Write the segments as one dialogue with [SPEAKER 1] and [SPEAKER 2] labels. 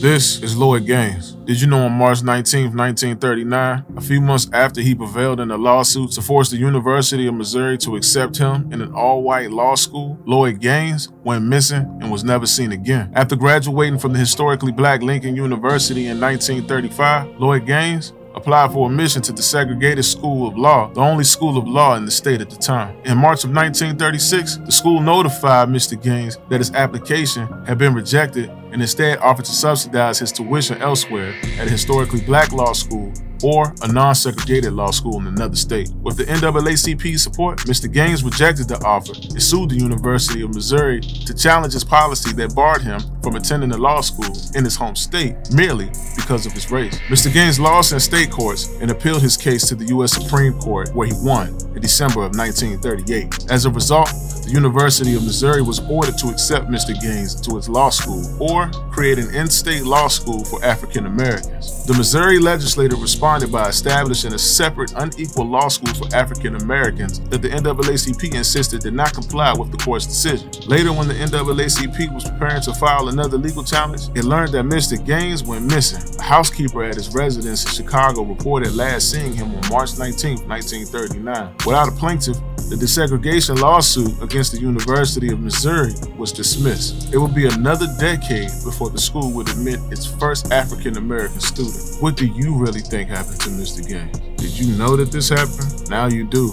[SPEAKER 1] This is Lloyd Gaines. Did you know on March 19, 1939, a few months after he prevailed in a lawsuit to force the University of Missouri to accept him in an all-white law school, Lloyd Gaines went missing and was never seen again. After graduating from the historically black Lincoln University in 1935, Lloyd Gaines applied for admission to the Segregated School of Law, the only school of law in the state at the time. In March of 1936, the school notified Mr. Gaines that his application had been rejected and instead offered to subsidize his tuition elsewhere at a historically black law school or a non-segregated law school in another state. With the NAACP's support, Mr. Gaines rejected the offer and sued the University of Missouri to challenge his policy that barred him from attending the law school in his home state merely because of his race. Mr. Gaines lost in state courts and appealed his case to the U.S. Supreme Court where he won in December of 1938. As a result, the University of Missouri was ordered to accept Mr. Gaines to its law school or create an in-state law school for African Americans. The Missouri legislature responded by establishing a separate unequal law school for African Americans that the NAACP insisted did not comply with the court's decision. Later, when the NAACP was preparing to file another legal challenge, it learned that Mr. Gaines went missing. A housekeeper at his residence in Chicago reported last seeing him on March 19, 1939. Without a plaintiff, the desegregation lawsuit against the University of Missouri was dismissed. It would be another decade before the school would admit its first African American student. What do you really think happened to Mr. Gaines? Did you know that this happened? Now you do.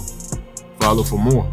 [SPEAKER 1] Follow for more.